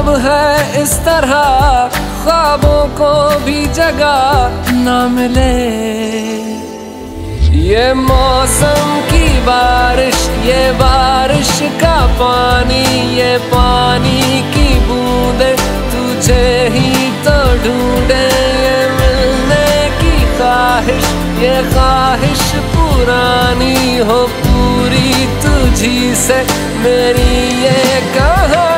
है इस तरह, ख्वाबों को भी जगह न मिले। ये मौसम की बारिश, ये बारिश का पानी, ये पानी की बूंदे, तुझे ही तो ढूंढे, ये मिलने की ख्वाहिश, ये ख्वाहिश पुरानी हो पूरी तुझी से। मेरी ये कहानी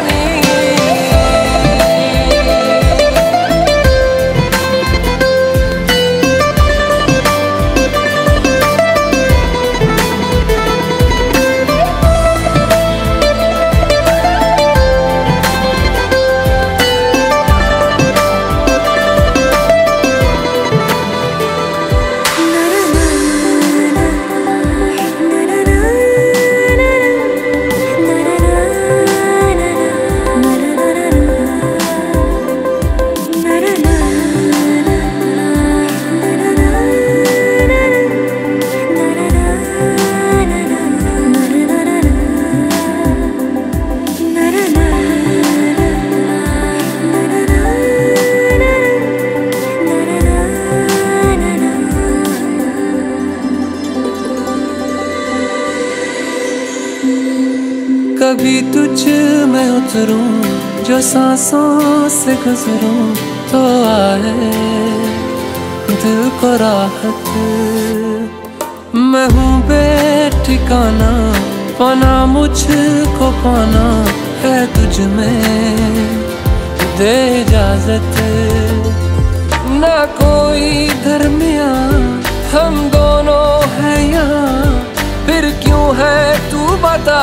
कभी तुझ में उतरूं, जो सांसों से गुजरूं तो आए दिल को राहत। मैं हूँ बेठिकाना, पाना मुझको पाना है तुझ में, दे इजाज़त। ना कोई दरमिया हम दोनों हैं यहाँ, फिर क्यों है तू बता?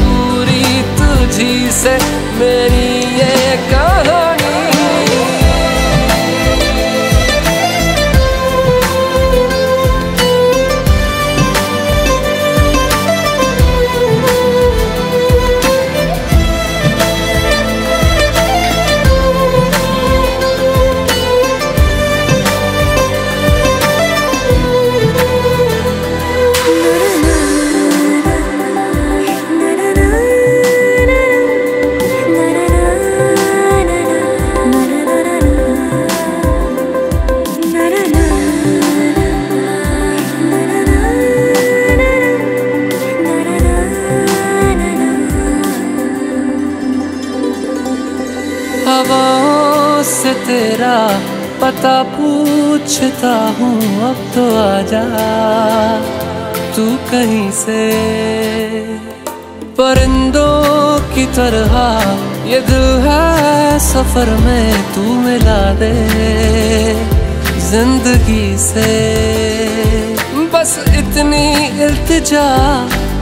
तुझी से मेरी ये कहानी तेरा पता पूछता हूँ, अब तो आजा। तू कहीं से? परिंदों की तरह, ये दिल है सफ़र में, तू मिला दे ज़िंदगी से। बस इतनी इल्तिजा,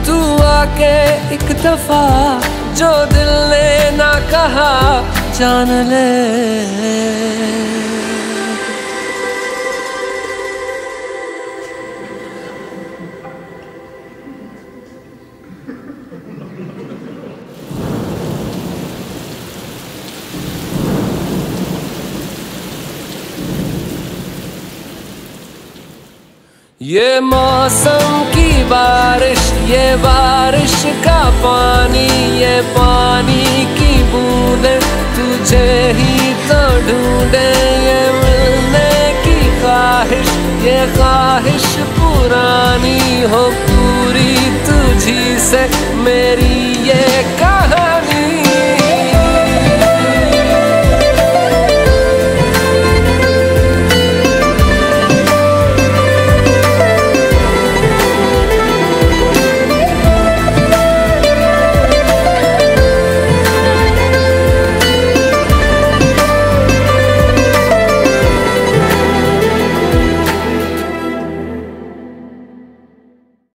तू आके एक दफ़ा, जो दिल ने ना कहा जान ले। ये मौसम की बारिश ये बारिश का पानी ये पानी की बूंदे तुझे ही तो ढूंढे ये मिलने की ख्वाहिश ये ख्वाहिश पुरानी हो